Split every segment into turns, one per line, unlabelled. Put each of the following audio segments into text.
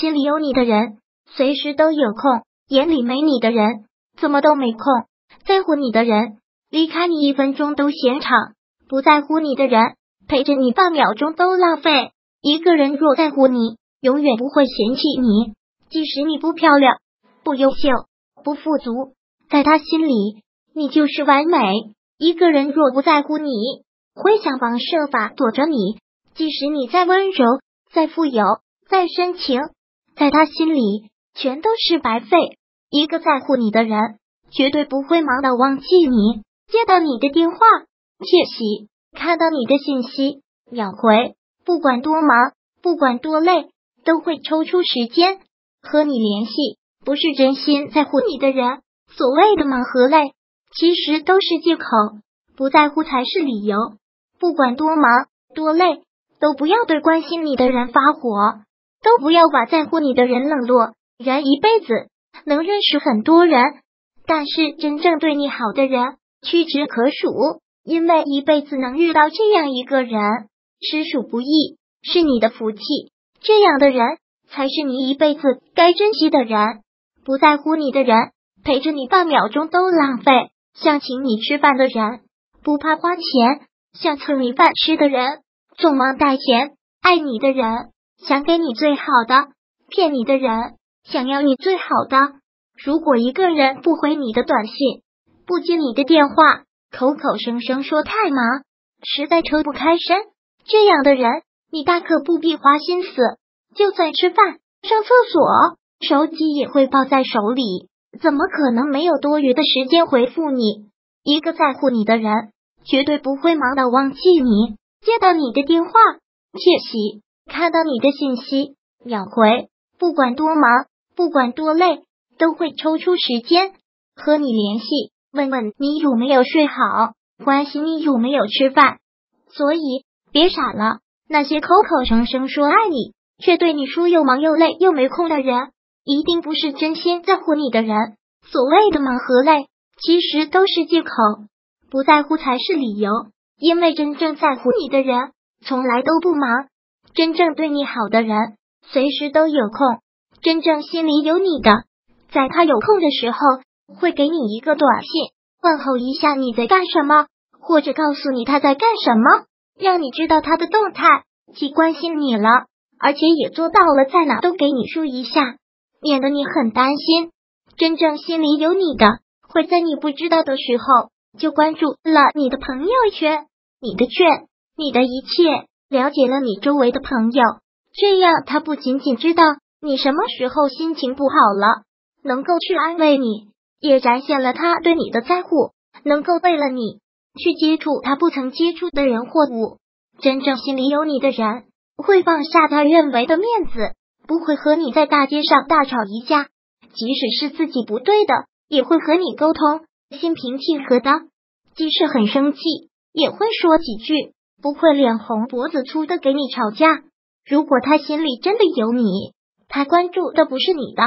心里有你的人，随时都有空；眼里没你的人，怎么都没空。在乎你的人，离开你一分钟都嫌长；不在乎你的人，陪着你半秒钟都浪费。一个人若在乎你，永远不会嫌弃你，即使你不漂亮、不优秀、不富足，在他心里你就是完美。一个人若不在乎你，会想方设法躲着你，即使你再温柔、再富有、再深情，在他心里全都是白费。一个在乎你的人，绝对不会忙到忘记你，接到你的电话窃喜，看到你的信息秒回，不管多忙，不管多累。都会抽出时间和你联系，不是真心在乎你的人。所谓的忙和累，其实都是借口，不在乎才是理由。不管多忙多累，都不要对关心你的人发火，都不要把在乎你的人冷落。人一辈子能认识很多人，但是真正对你好的人屈指可数。因为一辈子能遇到这样一个人，实属不易，是你的福气。这样的人才是你一辈子该珍惜的人。不在乎你的人，陪着你半秒钟都浪费；想请你吃饭的人，不怕花钱；想蹭你饭吃的人，总忙带钱；爱你的人，想给你最好的；骗你的人，想要你最好的。如果一个人不回你的短信，不接你的电话，口口声声说太忙，实在抽不开身，这样的人。你大可不必花心思，就算吃饭、上厕所，手机也会抱在手里，怎么可能没有多余的时间回复你？一个在乎你的人，绝对不会忙到忘记你，接到你的电话窃喜，看到你的信息秒回，不管多忙，不管多累，都会抽出时间和你联系，问问你有没有睡好，关心你有没有吃饭。所以别傻了。那些口口声声说爱你，却对你说又忙又累又没空的人，一定不是真心在乎你的人。所谓的忙和累，其实都是借口，不在乎才是理由。因为真正在乎你的人，从来都不忙；真正对你好的人，随时都有空；真正心里有你的，在他有空的时候，会给你一个短信，问候一下你在干什么，或者告诉你他在干什么。让你知道他的动态，既关心你了，而且也做到了在哪都给你说一下，免得你很担心。真正心里有你的，会在你不知道的时候就关注了你的朋友圈、你的圈、你的一切，了解了你周围的朋友。这样，他不仅仅知道你什么时候心情不好了，能够去安慰你，也展现了他对你的在乎，能够为了你。去接触他不曾接触的人或物，真正心里有你的人会放下他认为的面子，不会和你在大街上大吵一架，即使是自己不对的，也会和你沟通，心平气和的；即使很生气，也会说几句，不会脸红脖子粗的给你吵架。如果他心里真的有你，他关注的不是你的，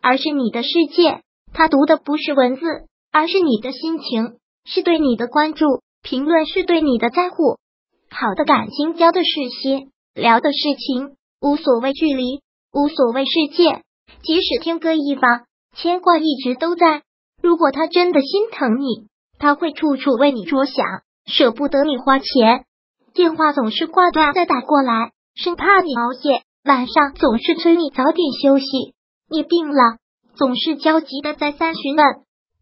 而是你的世界；他读的不是文字，而是你的心情。是对你的关注，评论是对你的在乎。好的感情，交的是心，聊的是情，无所谓距离，无所谓世界。即使天各一方，牵挂一直都在。如果他真的心疼你，他会处处为你着想，舍不得你花钱。电话总是挂断再打过来，生怕你熬夜，晚上总是催你早点休息。你病了，总是焦急的再三询问。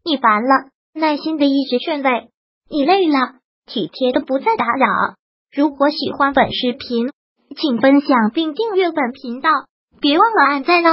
你烦了。耐心的一直劝慰你累了，体贴的不再打扰。如果喜欢本视频，请分享并订阅本频道，别忘了按赞哦。